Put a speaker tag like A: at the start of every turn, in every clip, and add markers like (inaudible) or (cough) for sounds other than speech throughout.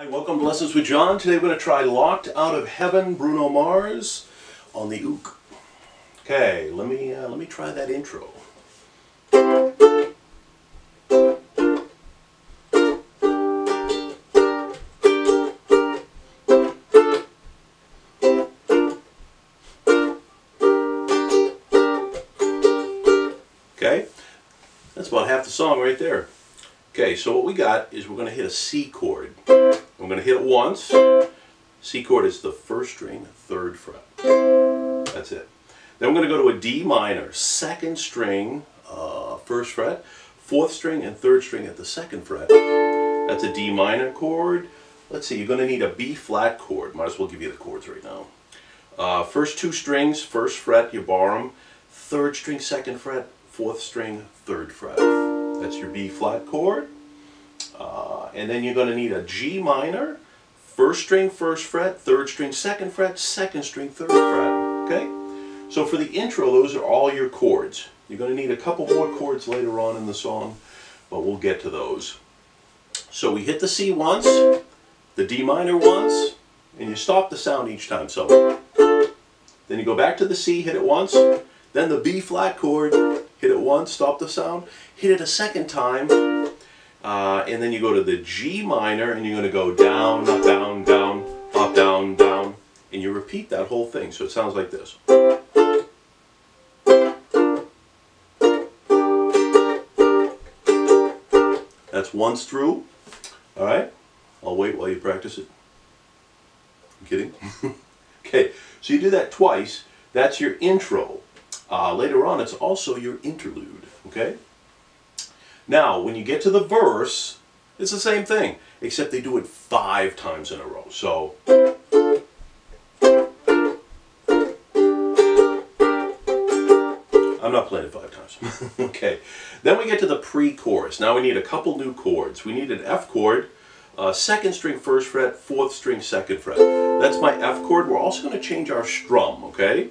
A: Hi, welcome to Lessons with John. Today we're going to try Locked Out of Heaven, Bruno Mars on the ook. Okay, let me uh, let me try that intro. Okay, that's about half the song right there. Okay, so what we got is we're going to hit a C chord. I'm going to hit it once. C chord is the first string, third fret. That's it. Then we're going to go to a D minor, second string, uh, first fret, fourth string and third string at the second fret. That's a D minor chord. Let's see, you're going to need a B flat chord. Might as well give you the chords right now. Uh, first two strings, first fret, you bar them. Third string, second fret, fourth string, third fret. That's your B flat chord. Uh, and then you're going to need a G minor, first string, first fret, third string, second fret, second string, third fret. Okay? So for the intro, those are all your chords. You're going to need a couple more chords later on in the song, but we'll get to those. So we hit the C once, the D minor once, and you stop the sound each time. So then you go back to the C, hit it once, then the B flat chord, hit it once, stop the sound, hit it a second time, uh, and then you go to the G minor and you're going to go down, up, down, down, up, down, down, and you repeat that whole thing. So it sounds like this. That's once through. All right. I'll wait while you practice it. I'm kidding. (laughs) okay, so you do that twice. That's your intro. Uh, later on, it's also your interlude. Okay. Now, when you get to the verse, it's the same thing, except they do it five times in a row. So. I'm not playing it five times. (laughs) okay. Then we get to the pre-chorus. Now we need a couple new chords. We need an F chord, uh, second string first fret, fourth string second fret. That's my F chord. We're also going to change our strum, okay?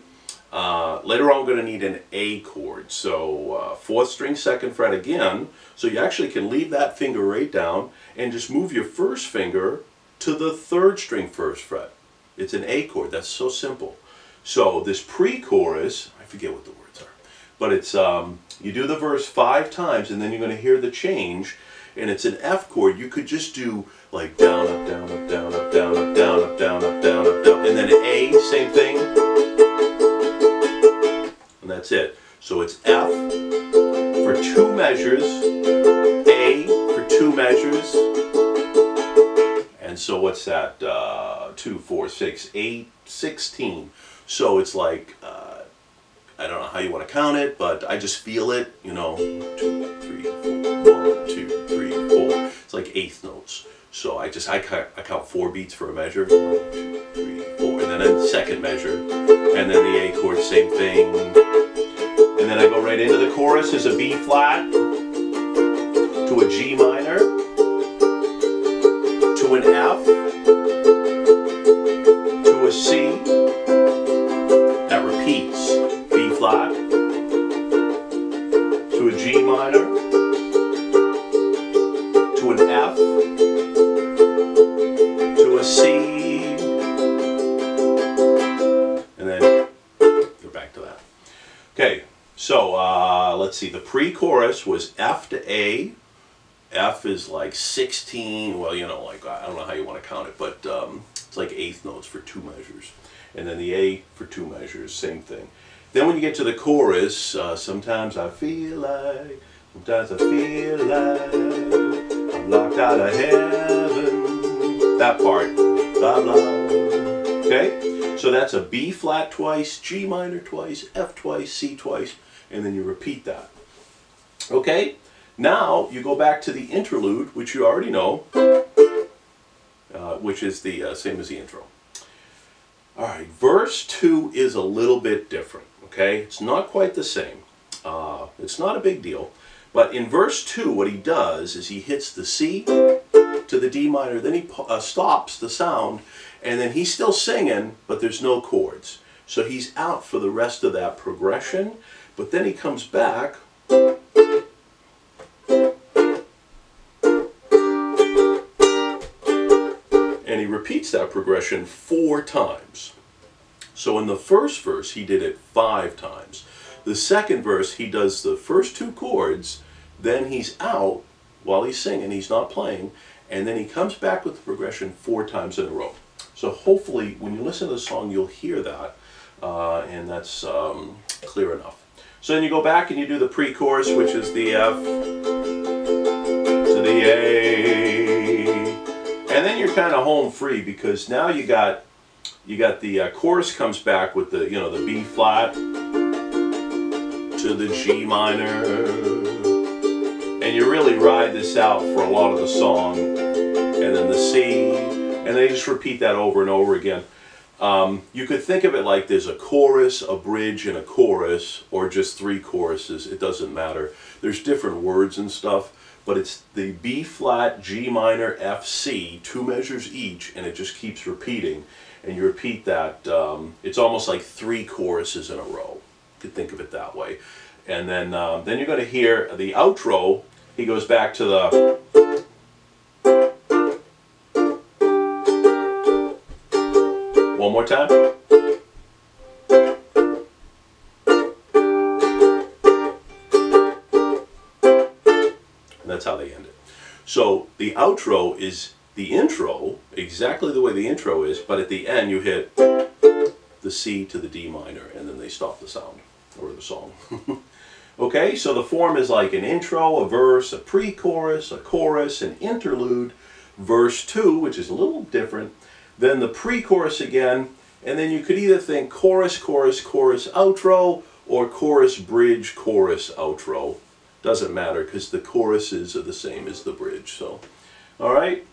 A: Uh, later on, we're going to need an A chord. So uh, fourth string, second fret again. So you actually can leave that finger right down and just move your first finger to the third string first fret. It's an A chord. That's so simple. So this pre-chorus, I forget what the words are, but it's um, you do the verse five times and then you're going to hear the change and it's an F chord. You could just do like down, up, down, up, down, up, down, up, down, up, down, up, down, up, down, and then an A, same thing. And that's it. So it's F for two measures, A for two measures, and so what's that? Uh, two, four, six, eight, sixteen. So it's like, uh, I don't know how you want to count it, but I just feel it, you know, two, three, four, one, two, three, four. It's like eighth notes. So I just, I count, I count four beats for a measure. One, two, three, four. And then a second measure. And then the A chord, same thing. And then I go right into the chorus as a B flat to a G minor to an F to a C. That repeats. B flat to a G minor back to that. Okay, so uh, let's see. The pre-chorus was F to A. F is like 16. Well, you know, like I don't know how you want to count it, but um, it's like eighth notes for two measures, and then the A for two measures, same thing. Then when you get to the chorus, uh, sometimes I feel like, sometimes I feel like I'm locked out of heaven. That part, blah blah. Okay, so that's a B flat twice, G minor twice, F twice, C twice, and then you repeat that. Okay, now you go back to the interlude, which you already know, uh, which is the uh, same as the intro. All right, verse 2 is a little bit different, okay? It's not quite the same. Uh, it's not a big deal. But in verse 2, what he does is he hits the C to the D minor, then he uh, stops the sound, and then he's still singing, but there's no chords. So he's out for the rest of that progression, but then he comes back and he repeats that progression four times. So in the first verse, he did it five times. The second verse, he does the first two chords, then he's out while he's singing, he's not playing, and then he comes back with the progression four times in a row. So hopefully, when you listen to the song, you'll hear that, uh, and that's um, clear enough. So then you go back and you do the pre-chorus, which is the F to the A, and then you're kind of home free because now you got you got the uh, chorus comes back with the you know the B flat to the G minor, and you really ride this out for a lot of the song, and then the C, and they just repeat that over and over again. Um, you could think of it like there's a chorus, a bridge, and a chorus, or just three choruses. It doesn't matter. There's different words and stuff, but it's the B flat, G minor, F, C, two measures each, and it just keeps repeating. And you repeat that. Um, it's almost like three choruses in a row. You could think of it that way. And then, um, then you're going to hear the outro. He goes back to the One more time. And that's how they end it. So the outro is the intro, exactly the way the intro is, but at the end you hit the C to the D minor and then they stop the sound or the song. (laughs) okay, so the form is like an intro, a verse, a pre-chorus, a chorus, an interlude, verse 2, which is a little different, then the pre-chorus again, and then you could either think chorus, chorus, chorus, outro, or chorus, bridge, chorus, outro. Doesn't matter because the choruses are the same as the bridge. So, all right.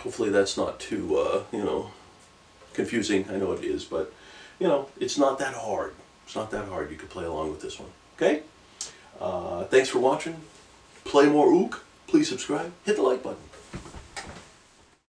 A: Hopefully that's not too, uh, you know, confusing. I know it is, but you know, it's not that hard. It's not that hard. You could play along with this one. Okay. Uh, thanks for watching. Play more ook. Please subscribe. Hit the like button.